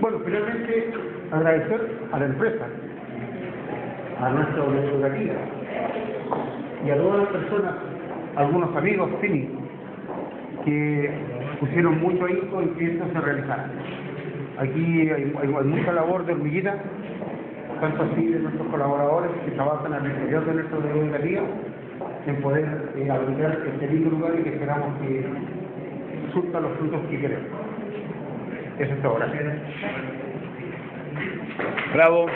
Bueno, finalmente agradecer a la empresa, a nuestra universidad y a todas las personas, algunos amigos, Fini, que pusieron mucho ahínco en que esto se realizara. Aquí hay mucha labor de hormiguita, tanto así de nuestros colaboradores que trabajan al interior de nuestra delegaría, en poder eh, habilitar este lindo lugar y que esperamos que surta los frutos que queremos. Eso es todo, gracias. Bravo.